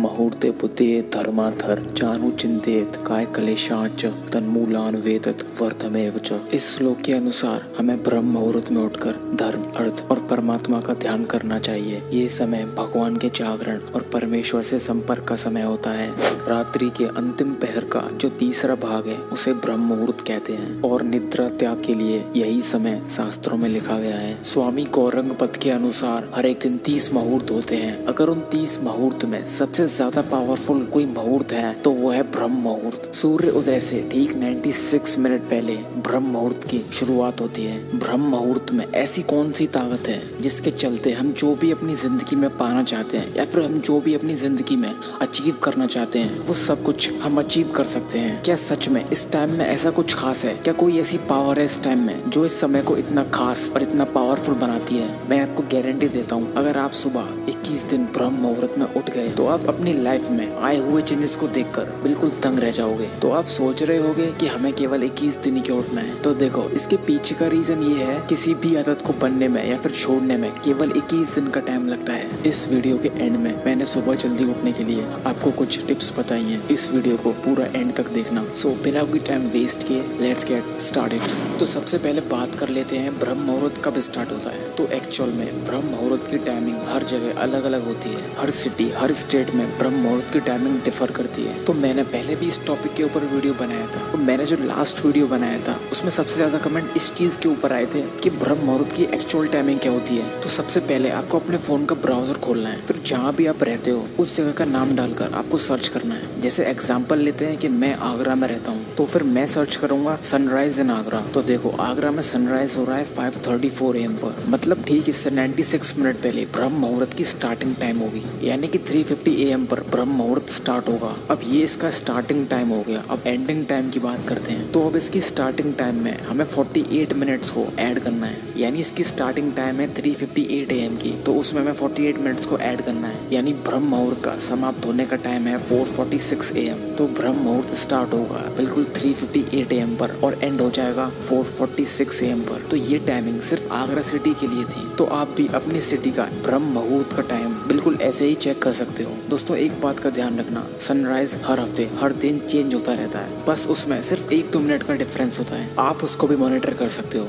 मुहूर्ते बुद्धे धर्माधर, जानु चिंतित, काय कलेशाच तन्मूलान वेदत, वर्धमेव च। इस श्लोक के अनुसार हमें ब्रह्म मुहूर्त में उठकर धर्म, अर्थ और परमात्मा का ध्यान करना चाहिए। ये समय भगवान के जागरण और परमेश्वर से संपर्क का समय होता है। रात्रि के अंतिम पहर का जो तीसरा भाग है, उसे ब्रह्म मुहूर्त कहते हैं। और निद्रा त्याग के लिए यही समय शास्त्रों में लिखा गया है। स्वामी गौरंग पद के अनुसार हर एक दिन तीस मुहूर्त होते हैं। अगर उन तीस मुहूर्त में सबसे ज़्यादा पावरफुल कोई मुहूर्त है तो वो है ब्रह्म मुहूर्त। सूर्य उदय से ठीक 96 मिनट पहले ब्रह्म मुहूर्त की शुरुआत होती है। ब्रह्म मुहूर्त में ऐसी कौन सी ताकत है, जिसके चलते हम जो भी अपनी ज़िंदगी में पाना चाहते हैं, या फिर हम जो भी अपनी ज़िंदगी में अचीव करना चाहते हैं, वो सब कुछ हम अचीव कर सकते हैं। क्या सच में इस टाइम में ऐसा कुछ खास है? क्या कोई ऐसी पावर है इस टाइम में, जो इस समय को इतना खास और इतना पावरफुल बनाती है? मैं आपको गारंटी देता हूँ, अगर आप सुबह 21 दिन ब्रह्म मुहूर्त में उठ गए तो आप अपनी लाइफ में आए हुए चेंजेस को देखकर बिल्कुल तंग रह जाओगे। तो आप सोच रहे होगे कि हमें केवल 21 दिन ही क्यों उठना है। तो देखो, इसके पीछे का रीजन ये है, किसी भी आदत को बनने में या फिर छोड़ने में केवल 21 दिन का टाइम लगता है। इस वीडियो के एंड में मैंने सुबह जल्दी उठने के लिए आपको कुछ टिप्स बताई हैं। इस वीडियो को पूरा एंड तक देखना। सो बिना कोई टाइम वेस्ट किए लेट्स गेट स्टार्टेड तो सबसे पहले बात कर लेते हैं, ब्रह्म मुहूर्त कब स्टार्ट होता है? तो एक्चुअल में ब्रह्म मुहूर्त की टाइमिंग हर जगह अलग अलग होती है। हर सिटी हर स्टेट में ब्रह्म मुहूर्त की टाइमिंग डिफर करती है। तो मैंने पहले भी इस टॉपिक के ऊपर वीडियो बनाया था। तो मैंने जो लास्ट वीडियो बनाया था, उसमें सबसे ज़्यादा कमेंट इस चीज़ के ऊपर आए थे कि ब्रह्म मुहूर्त की एक्चुअल टाइमिंग क्या होती है। तो सबसे पहले आपको अपने फ़ोन का ब्राउज़र खोलना है। फिर जहाँ भी आप रहते हो, उस जगह का नाम डालकर आपको सर्च करना है। जैसे एग्ज़ाम्पल लेते हैं कि मैं आगरा में रहता हूँ। तो फिर मैं सर्च करूँगा सनराइज इन आगरा तो देखो आगरा में सनराइज हो रहा है फाइव थर्टी फोर एम पर। मतलब ठीक इससे 96 मिनट पहले ब्रह्म मुहूर्त की स्टार्टिंग टाइम होगी। यानी कि 350 एम पर ब्रह्म मुहूर्त स्टार्ट होगा। अब ये इसका स्टार्टिंग टाइम हो गया। अब एंडिंग टाइम की बात करते हैं। तो अब इसकी स्टार्टिंग टाइम में हमें 48 मिनट्स को ऐड करना है। यानी इसकी स्टार्टिंग टाइम है 358 एम की। तो उसमें हमें 48 मिनट्स को ऐड करना है। यानी ब्रह्म मुहूर्त का समाप्त होने का टाइम है 446 एम तो ब्रह्म मुहूर्त स्टार्ट होगा। बिल्कुल 358 एम पर और एंड हो जाएगा 446 एम पर। तो ये टाइमिंग सिर्फ़ आगरा सिटी के लिए थी। तो आप भी अपनी सिटी का ब्रह्म मुहूर्त का टाइम बिल्कुल ऐसे ही चेक कर सकते हो। दोस्तों, एक बात का ध्यान रखना सनराइज हर हफ़्ते, हर दिन चेंज होता रहता है। बस उसमें सिर्फ़ एक दो मिनट का डिफरेंस होता है। आप उसको भी मॉनिटर कर सकते हो।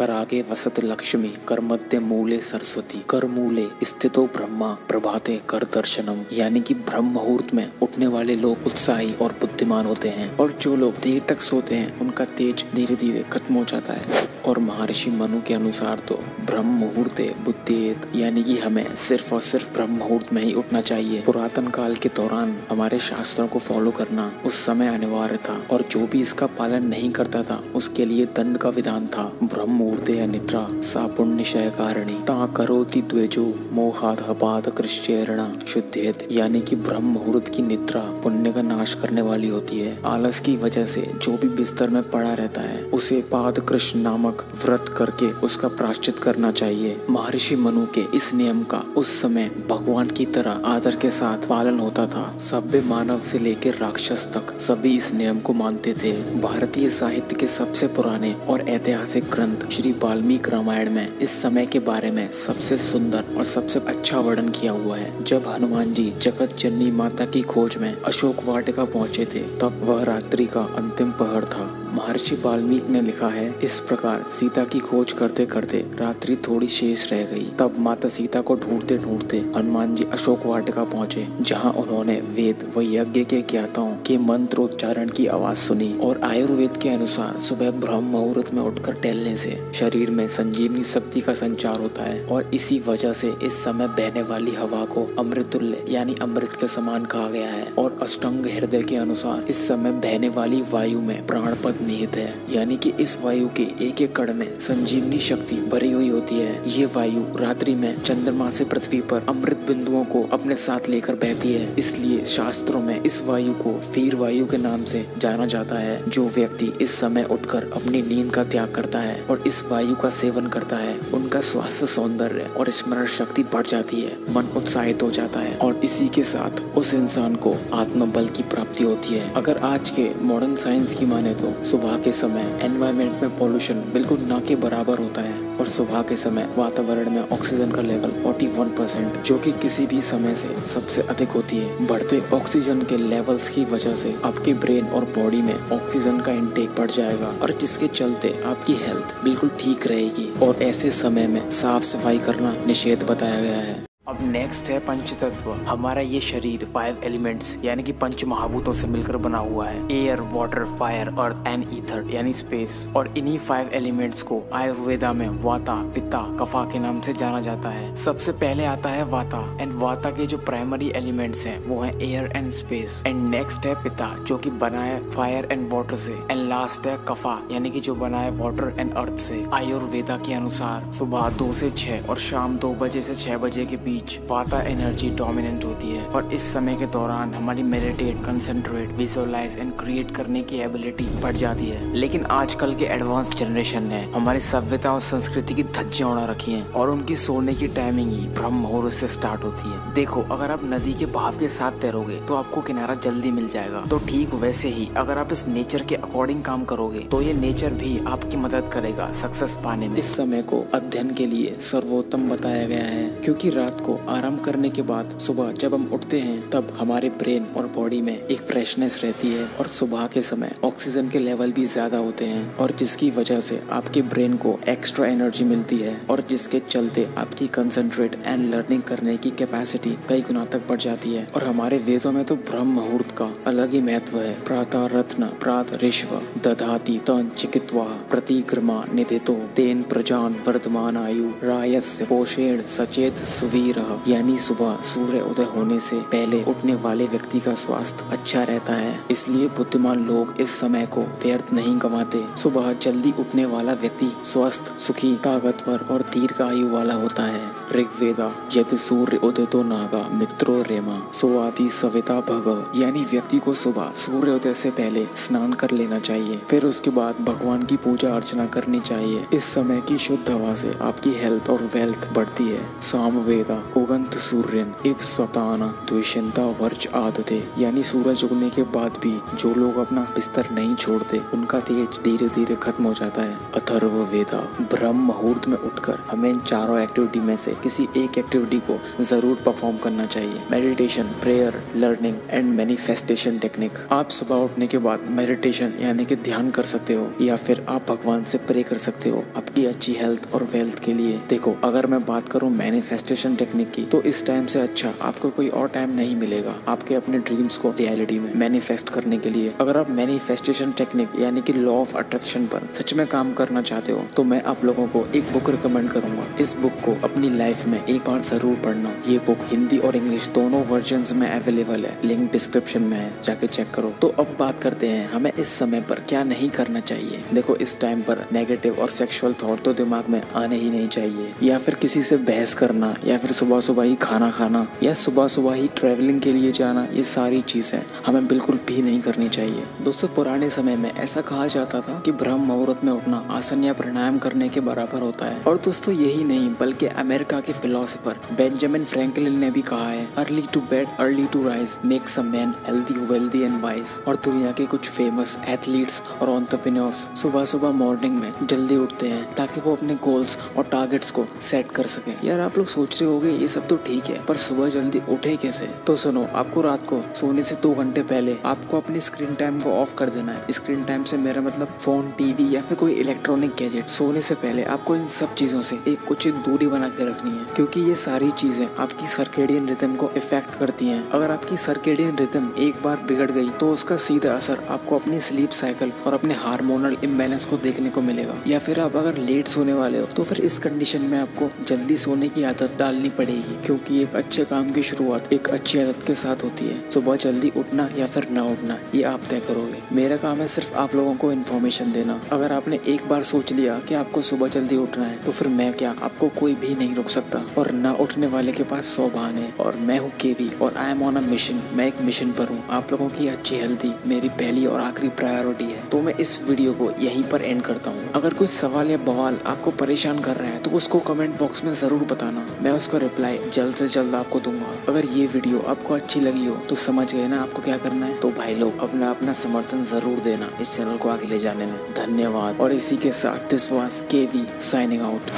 कर आगे वसत लक्ष्मी, कर मध्य मूले सरस्वती, कर मूले स्थितो ब्रह्मा, प्रभाते कर दर्शनम। यानी कि ब्रह्म मुहूर्त में उठने वाले लोग उत्साही और बुद्धिमान होते हैं। और जो लोग देर तक सोते हैं, उनका तेज धीरे धीरे खत्म हो जाता है। और महर्षि मनु के अनुसार तो ब्रह्म मुहूर्त, बुद्धित, यानी कि हमें सिर्फ़ और सिर्फ़ ब्रह्म मुहूर्त में ही उठना चाहिए। पुरातन काल के दौरान हमारे शास्त्रों को फॉलो करना उस समय अनिवार्य था और जो भी इसका पालन नहीं करता था, उसके लिए दंड का विधान था। ब्रह्म मुहूर्त या निद्रा सा पुण्य कारिणी। ता करोति द्वेजो, मोहाद पाद कृष्णा शुद्धेत। यानी कि ब्रह्म मुहूर्त की निद्रा पुण्य का नाश करने वाली होती है। आलस की वजह से जो भी बिस्तर में पड़ा रहता है, उसे पाद कृष्ण नामक व्रत करके उसका प्राश्चित करना चाहिए। महर्षि मनु के इस नियम का उस समय भगवान की तरह आदर के साथ पालन होता था। सभ्य मानव से लेकर राक्षस तक सभी इस नियम को मानते थे। भारतीय साहित्य के सबसे पुराने और ऐतिहासिक ग्रंथ श्री वाल्मीकि रामायण में इस समय के बारे में सबसे सुंदर और सबसे अच्छा वर्णन किया हुआ है। जब हनुमान जी जगत जननी माता की खोज में अशोक वाटिका पहुँचे थे, तब वह रात्रि का अंतिम पहर था। महर्षि वाल्मीकि ने लिखा है, इस प्रकार सीता की खोज करते करते रात्रि थोड़ी शेष रह गई। तब माता सीता को ढूंढते ढूंढते हनुमान जी अशोक वाटिका पहुँचे, जहाँ उन्होंने वेद व यज्ञ के ज्ञाताओं के मंत्रोच्चारण की आवाज़ सुनी और आयुर्वेद के अनुसार सुबह ब्रह्म मुहूर्त में उठकर टहलने से शरीर में संजीवनी शक्ति का संचार होता है और इसी वजह से इस समय बहने वाली हवा को अमृतुल्य यानी अमृत के समान कहा गया है और अष्टंग हृदय के अनुसार इस समय बहने वाली वायु में प्राण पद निहित है। यानी कि इस वायु के एक एक कण में संजीवनी शक्ति भरी हुई होती है। ये वायु रात्रि में चंद्रमा से पृथ्वी पर अमृत बिंदुओं को अपने साथ लेकर बहती है। इसलिए शास्त्रों में इस वायु को वीर वायु के नाम से जाना जाता है, जो व्यक्ति इस समय उठकर अपनी नींद का त्याग करता है और इस वायु का सेवन करता है। उनका स्वास्थ्य सौंदर्य और स्मरण शक्ति बढ़ जाती है, मन उत्साहित हो जाता है और इसी के साथ उस इंसान को आत्मबल की प्राप्ति होती है। अगर आज के मॉडर्न साइंस की माने तो सुबह के समय एनवायरमेंट में पॉल्यूशन बिल्कुल ना के बराबर होता है और सुबह के समय वातावरण में ऑक्सीजन का लेवल 41 परसेंट जो कि किसी भी समय से सबसे अधिक होती है। बढ़ते ऑक्सीजन के लेवल्स की वजह से आपके ब्रेन और बॉडी में ऑक्सीजन का इंटेक बढ़ जाएगा और जिसके चलते आपकी हेल्थ बिल्कुल ठीक रहेगी। और ऐसे समय में साफ़ सफ़ाई करना निषेध बताया गया है। अब नेक्स्ट है पंच तत्व हमारा ये शरीर फाइव एलिमेंट्स यानी कि पंच महाभूतों से मिलकर बना हुआ है। Air water fire earth and ether यानी स्पेस और इन्हीं फाइव एलिमेंट्स को आयुर्वेदा में वाता पिता कफा के नाम से जाना जाता है। सबसे पहले आता है वाता एंड वाता के जो प्राइमरी एलिमेंट्स हैं, वो है air and space and next है पिता जो कि बना है फायर एंड वाटर से। एंड लास्ट है कफा, यानी कि जो बना है वाटर एंड अर्थ से। आयुर्वेदा के अनुसार सुबह दो से छह और शाम दो बजे से छह बजे के बीच बीच वाता एनर्जी डोमिनेंट होती है। और इस समय के दौरान हमारी meditate concentrate visualise and create करने की एबिलिटी बढ़ जाती है। लेकिन आजकल के एडवांस जनरेशन ने हमारी सभ्यता और संस्कृति की धज्जियाँ उड़ा रखी हैं और उनकी सोने की टाइमिंग ही ब्रह्म मुहूर्त से स्टार्ट होती है। देखो, अगर आप नदी के बहाव के साथ तैरोगे तो आपको किनारा जल्दी मिल जाएगा। तो ठीक वैसे ही, अगर आप इस नेचर के अकॉर्डिंग काम करोगे तो ये नेचर भी आपकी मदद करेगा सक्सेस पाने में। इस समय को अध्ययन के लिए सर्वोत्तम बताया गया है, क्योंकि रात को आराम करने के बाद सुबह जब हम उठते हैं, तब हमारे ब्रेन और बॉडी में एक फ्रेशनेस रहती है और सुबह के समय ऑक्सीजन के लेवल भी ज़्यादा होते हैं और जिसकी वजह से आपके ब्रेन को एक्स्ट्रा एनर्जी मिलती है और जिसके चलते आपकी कंसंट्रेट एंड लर्निंग करने की कैपेसिटी कई गुना तक बढ़ जाती है। और हमारे वेदों में तो ब्रह्म मुहूर्त का अलग ही महत्व है। प्रातः रत्न, प्रात ऋष्व दधाती तन, चिकित्वा, प्रतिक्रमा, निधितो, तेन प्रजान, वर्धमान आयु, रायस्य, पोषेण, सचेत, सुवीर यानी सुबह सूर्य उदय होने से पहले उठने वाले व्यक्ति का स्वास्थ्य अच्छा रहता है। इसलिए बुद्धिमान लोग इस समय को व्यर्थ नहीं गंवाते सुबह जल्दी उठने वाला व्यक्ति स्वस्थ, सुखी, ताकतवर और दीर्घ आयु वाला होता है। ऋग्वेदा, यदि सूर्य उदय तो नागा, मित्रो रेमा सुवादी सविता भग। यानी व्यक्ति को सुबह सूर्य उदय से पहले स्नान कर लेना चाहिए। फिर उसके बाद भगवान की पूजा अर्चना करनी चाहिए। इस समय की शुद्ध हवा से आपकी हेल्थ और वेल्थ बढ़ती है। सामवेदा उगंत सूर्य इव स्वताना द्वेशंता वर्ज आदते। यानी सूरज उगने के बाद भी जो लोग अपना बिस्तर नहीं छोड़ते, उनका तेज धीरे धीरे खत्म हो जाता है। अथर्व वेदा, ब्रह्म मुहूर्त में उठकर हमें इन चारों एक्टिविटी में से किसी एक एक्टिविटी को ज़रूर परफॉर्म करना चाहिए। Meditation prayer learning and manifestation technique आप सुबह उठने के बाद मेडिटेशन यानी कि ध्यान कर सकते हो, या फिर आप भगवान से प्रे कर सकते हो आपकी अच्छी हेल्थ और वेल्थ के लिए। देखो, अगर मैं बात करूँ मैनिफेस्टेशन टेक्निक करने की। तो इस टाइम से अच्छा आपको कोई और टाइम नहीं मिलेगा आपके अपने ड्रीम्स को रियलिटी में मैनिफेस्ट करने के लिए। अगर आप मैनिफेस्टेशन टेक्निक यानी कि लॉ ऑफ़ अट्रैक्शन पर सच में काम करना चाहते हो तो मैं आप लोगों को एक बुक रिकमेंड करूँगा। इस बुक को अपनी लाइफ में एक बार ज़रूर पढ़ना। ये बुक हिंदी और इंग्लिश दोनों वर्जन में अवेलेबल है। लिंक डिस्क्रिप्शन में है, जाके चेक करो। तो अब बात करते हैं हमें इस समय पर क्या नहीं करना चाहिए। देखो, इस टाइम पर नेगेटिव और सेक्सुअल थॉट तो दिमाग में आने ही नहीं चाहिए। या फिर किसी से बहस करना, या फिर सुबह सुबह ही खाना खाना या सुबह सुबह ही ट्रैवलिंग के लिए जाना, ये सारी चीज़ें हमें बिल्कुल भी नहीं करनी चाहिए। दोस्तों, पुराने समय में ऐसा कहा जाता था कि ब्रह्म मुहूर्त में उठना आसन या प्राणायाम करने के बराबर होता है। और दोस्तों, यही नहीं, बल्कि अमेरिका के फिलोसफर बेंजामिन फ्रैंकलिन ने भी कहा है early to bed early to rise makes some man healthy wealthy and wise और दुनिया के कुछ फ़ेमस एथलीट्स और ऑन्टरप्रेन्योर्स सुबह सुबह मॉर्निंग में जल्दी उठते हैं ताकि वो अपने गोल्स और टारगेट्स को सेट कर सके। यार, आप लोग सोच रहे होंगे ये सब तो ठीक है, पर सुबह जल्दी उठे कैसे? तो सुनो, आपको रात को सोने से दो घंटे पहले आपको अपनी स्क्रीन टाइम को ऑफ़ कर देना है। स्क्रीन टाइम से मेरा मतलब फ़ोन टीवी या फिर कोई इलेक्ट्रॉनिक गैजेट सोने से पहले आपको इन सब चीज़ों से एक उचित दूरी बना के रखनी है, क्योंकि ये सारी चीज़ें आपकी सर्केडियन रिदम को इफ़ेक्ट करती हैं। अगर आपकी सर्केडियन रिदम एक बार बिगड़ गई तो उसका सीधा असर आपको अपनी स्लीप साइकिल और अपने हार्मोनल इम्बेलेंस को देखने को मिलेगा। या फिर आप अगर लेट सोने वाले हो तो फिर इस कंडीशन में आपको जल्दी सोने की आदत डालनी पड़ेगी, क्योंकि एक अच्छे काम की शुरुआत एक अच्छी आदत के साथ होती है। सुबह जल्दी उठना या फिर ना उठना, ये आप तय करोगे। मेरा काम है सिर्फ़ आप लोगों को इन्फॉर्मेशन देना। अगर आपने एक बार सोच लिया कि आपको सुबह जल्दी उठना है तो फिर मैं क्या? आपको कोई भी नहीं रोक सकता। और ना उठने वाले के पास सौ बहाने। और मैं हूँ केवी और I am on a mission मैं एक मिशन पर हूँ। आप लोगों की अच्छी हेल्थी मेरी पहली और आखिरी प्रायोरिटी है। तो मैं इस वीडियो को यहीं पर एंड करता हूँ। अगर कोई सवाल या बवाल आपको परेशान कर रहा है तो उसको कमेंट बॉक्स में ज़रूर बताना। मैं उसको रिप्लाई जल्द से जल्द आपको दूँगा। अगर ये वीडियो आपको अच्छी लगी हो तो समझ गए ना आपको क्या करना है? तो भाई लोग, अपना अपना समर्थन ज़रूर देना इस चैनल को आगे ले जाने में। धन्यवाद। और इसी के साथ this was K V signing out